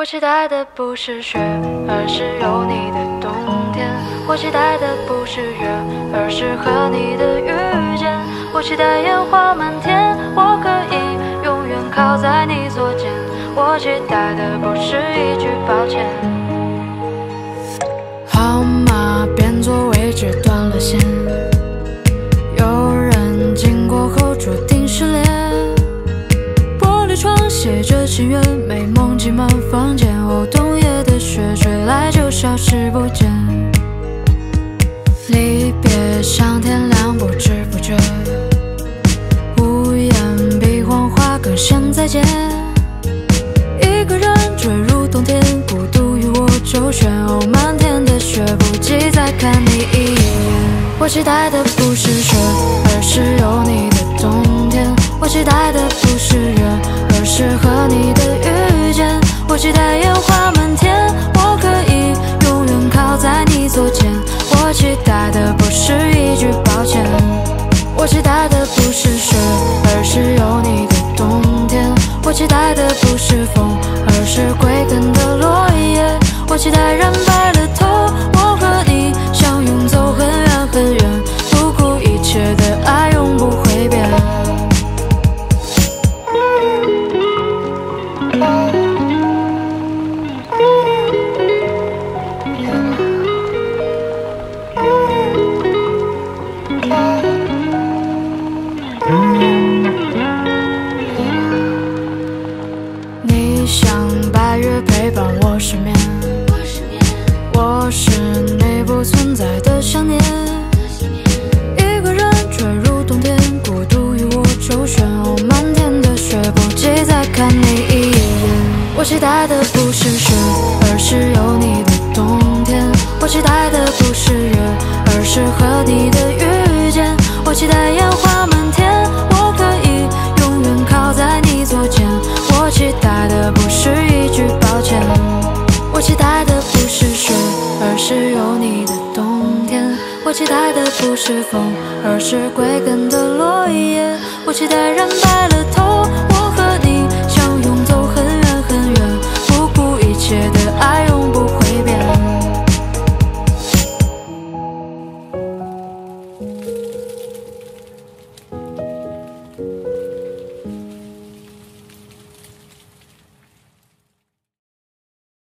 我期待的不是雪，而是有你的冬天。我期待的不是月，而是和你的遇见。我期待烟花满天，我可以永远靠在你左肩。我期待的不是一句抱歉。号码变座写着心愿，美梦挤满房间。哦，冬夜的雪吹来就消失不见。离别像天亮，不知不觉，屋檐比谎话更像再见。一个人坠入冬天，孤独与我周旋。哦，漫天的雪，不及再看你一眼。我期待的不是雪，而是有你的冬天。我期待的不是月，我期待的不是风，而是归根的落叶。我期待染像白月陪伴我失眠，我是你不存在的想念。一个人坠入冬天，孤独与我周旋。哦，漫天的雪，不及再看你一眼。我期待的不是雪，而是有你的冬天。我期待的不是我期待的不是雪，而是有你的冬天。我期待的不是风，而是归根的落叶。我期待染白了头，